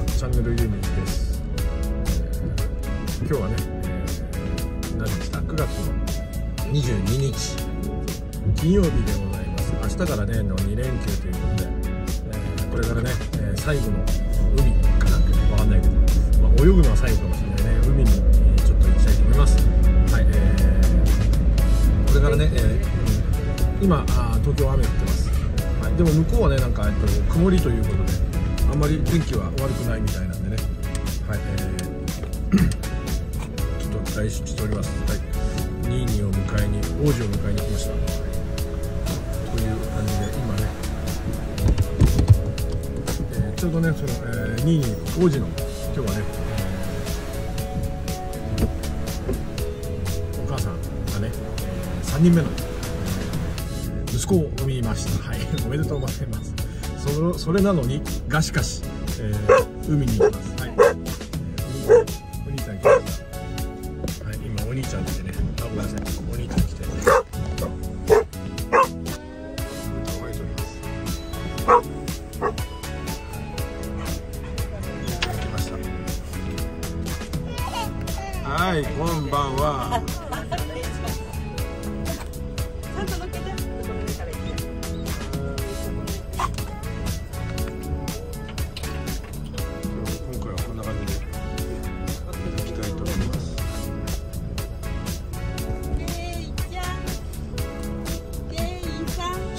はチャンネルユミです、えー、今日はね、えー、何でした9月の22日。金曜日でございます。明日からねの2連休ということで、えー、これからね、えー、最後の海かなわかんないけど、まあ、泳ぐのは最後かもしれないね。海に、えーちょっと行きたいと思います。はい、えー、これからね、えー、今あー東京は雨降ってます。はい、でも向こうはねなんか、えっと、曇りということであんまり天気は悪くないみたいなんでね。はいえー ちょっと期待しております。はい。ニーニーを迎えに王子を迎えに来ました、はい、という感じで今ね、えーちょうどねその、えーニーニー王子の今日はね、えーお母さんがね、え3人目の息子を産みました。はい、おめでとうございます。それそれなのに、がしかし、えー海に行きます。はい。お兄さ、ん来ました。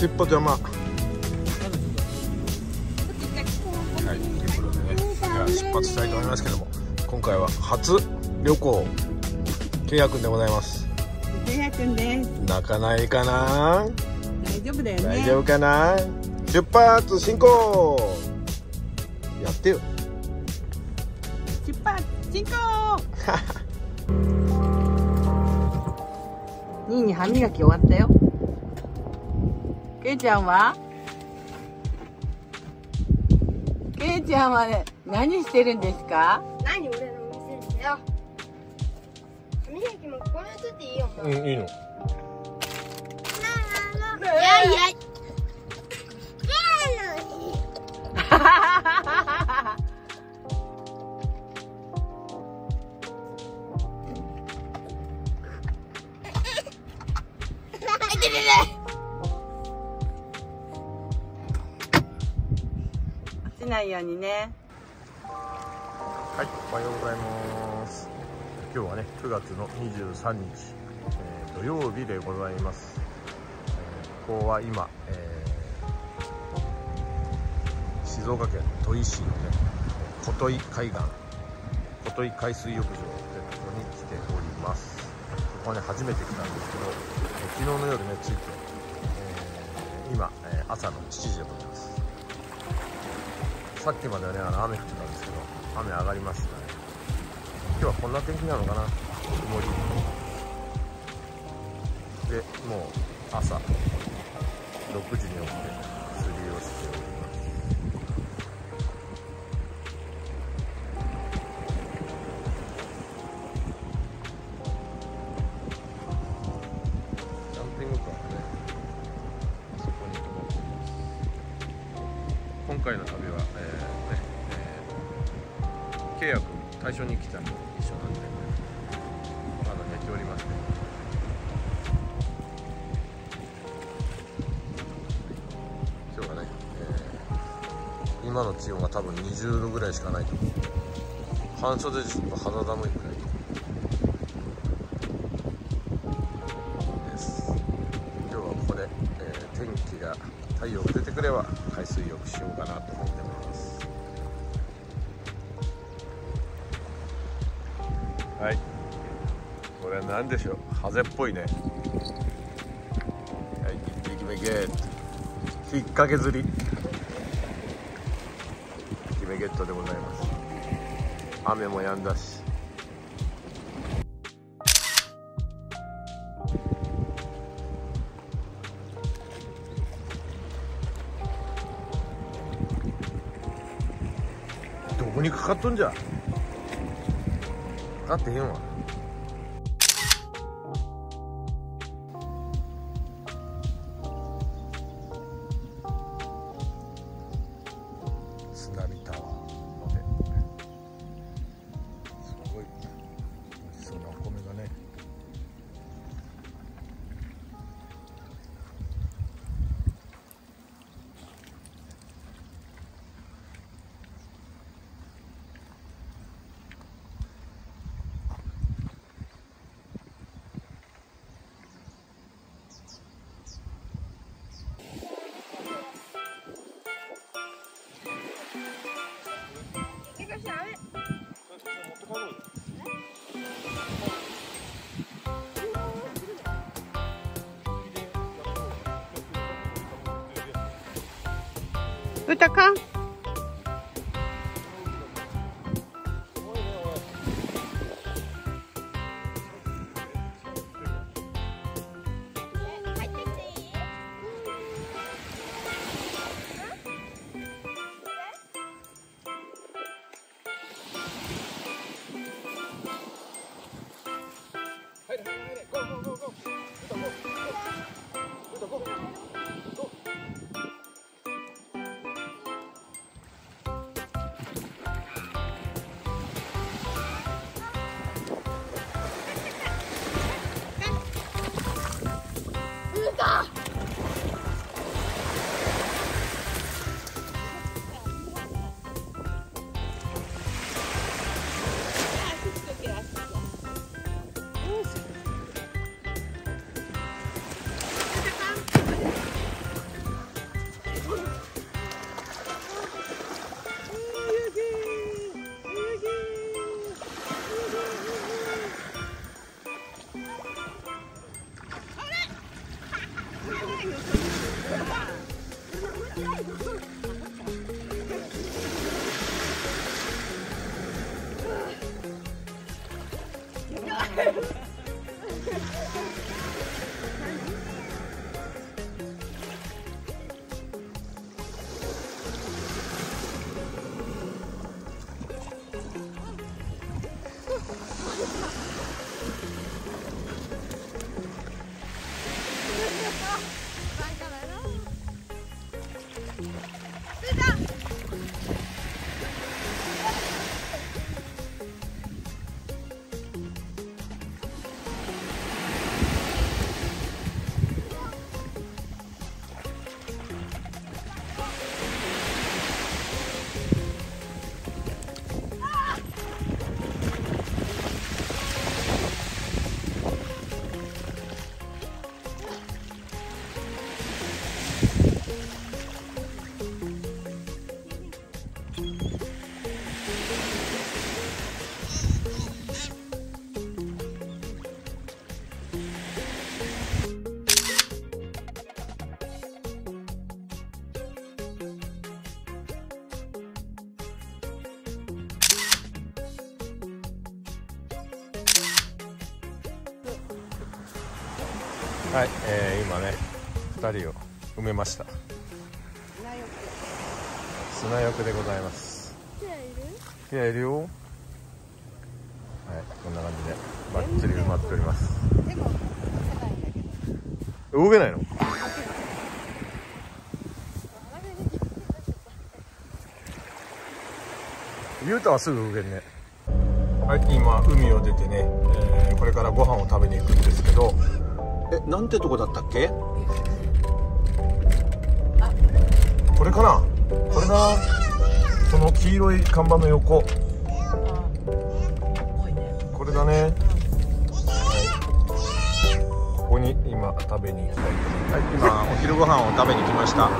尻尾邪魔。は。い、ということでね、じゃあ出発したいと思いますけども、今回は初旅行、ケイヤくんでございます。ケイヤくんです。泣かないかな、大丈夫だよね。大丈夫かな出発進行やってよ。出発進行。ニーに歯磨き終わったよ。ケイちゃんは？ケイちゃんはね、何してるんですか？何俺の店だよ歯磨きもここにつっていいよう。ん、いいの。いやいやないようにね。はい、おはようございます。今日はね、9月の23日、えー土曜日でございます。えーここは今、えー静岡県土井市のね、琴井海岸、琴井海水浴場というところに来ております。ここはね、初めて来たんですけど、え昨日の夜ね、着いて、えー今、え朝の7時でございます。さっきまではね、あの雨降ってたんですけど、雨上がりましたね。今日はこんな天気なのかな曇り。で、もう朝6時に起きて釣りをしております。キャンピングカーがね、あそこに止まっています。今回の旅約対象に来たのと一緒なんでまだ寝ておりますね今日はね、えー今の気温が多分20度ぐらいしかないと思う半袖でちょっと肌寒いくらいです今日はここで、えー天気が太陽が出てくれば海水浴しようかなと思ってますはい。これは何でしょう？ハゼっぽいね。はい一匹目ゲット。引っ掛け釣り。一匹目ゲットでございます。雨も止んだし。どこにかかっとんじゃ？かってへんわ。तक はい、えー、今ね2人を埋めました。砂浴でございます。いやいる？よはいこんな感じでバッチリ埋まっております。動けないの？ゆうたはすぐ動けんね。はい今海を出てね、えーこれからご飯を食べに行くんですけどえなんてとこだったっけ？これかな？これだその黄色い看板の横。これだね、はい、ここに今食べに行きたい。はい今お昼ご飯を食べに来ました。こ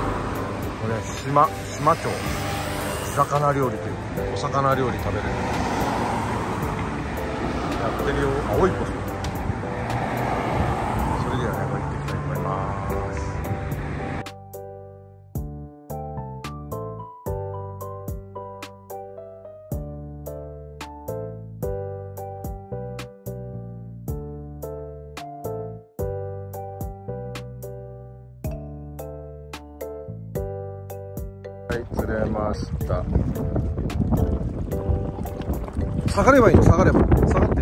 れね島島町。地魚料理という。お魚料理食べる。やってるよ。青いポはい、釣れました。下がればいいの、下がれば。下がって。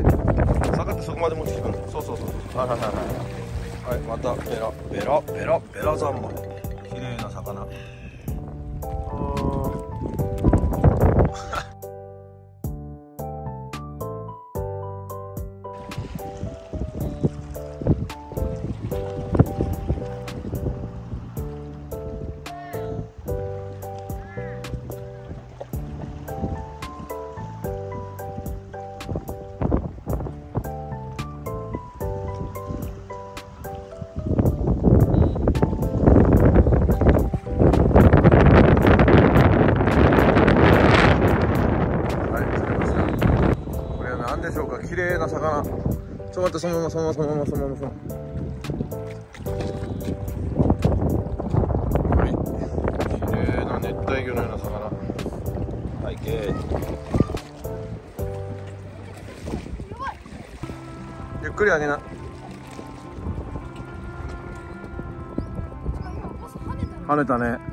下がってそこまで持ってきてくるそうそうそうはいはいはいはいはいまたベラベラベラベラ三昧っと待ってそのままそのままそのままそのまま。そのままはい。綺麗な熱帯魚魚のような魚。はいけゆっくり上げな。跳ねたね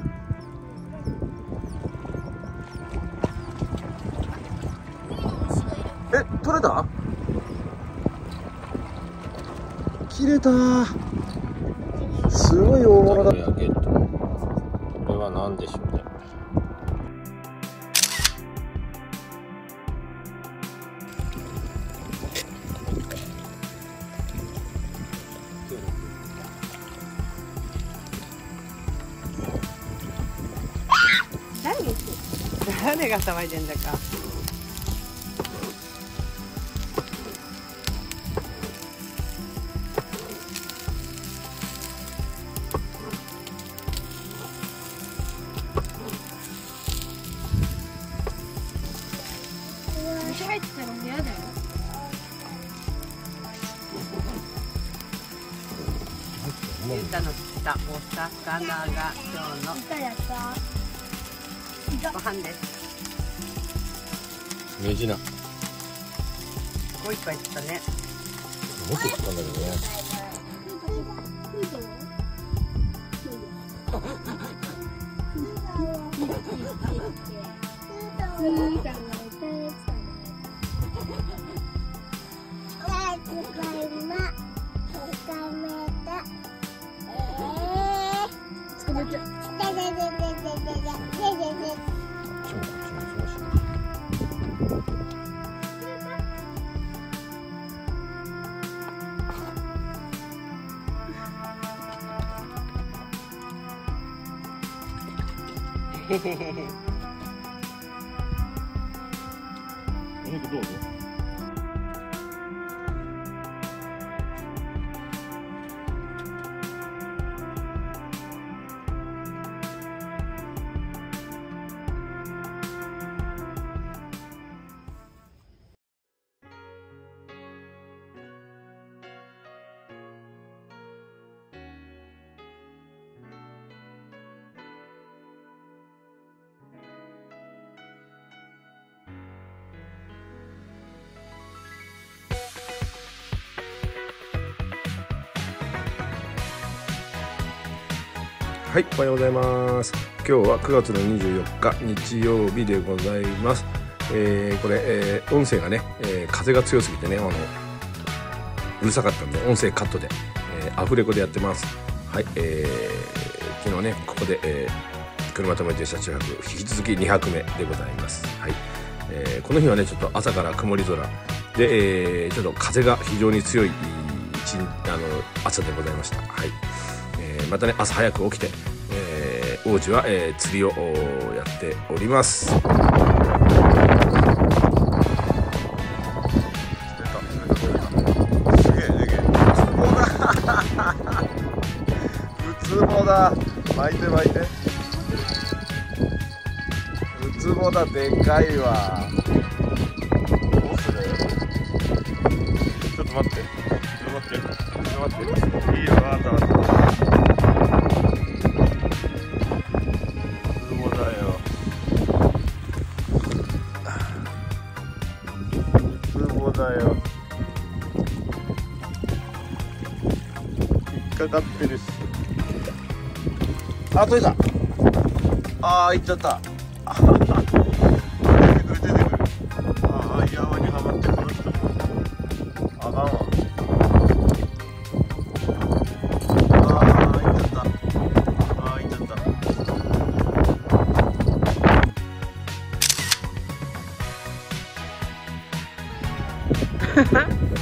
切れた。すごい大物だ。これは何でしょうね。が騒いでんだかたの釣った。お魚が今日のご飯です。メジナもすごいいっぱい釣ったね。っと釣ったんだけどね。捕 へへへへお肉どうぞはい、おはようございます。今日は9月の24日日曜日でございます。えーこれ、えー音声がね、えー風が強すぎてね、あのうるさかったんで音声カットで、えーアフレコでやってます。はい、えー昨日ねここで、えー車止めて車中泊引き続き2泊目でございます。はい、えーこの日はねちょっと朝から曇り空で、えーちょっと風が非常に強い一あの朝でございました。はい。えーまたね朝早く起きて、えー王子は、えー釣りをやっております。すげえでけえ。ウツボだ。巻いて巻いて。ウツボだでかいわ。あ、取れた。あー、いっちゃった。あはは出てくる、出てくる。あー、山にはまってこの人。あかんわ。あー、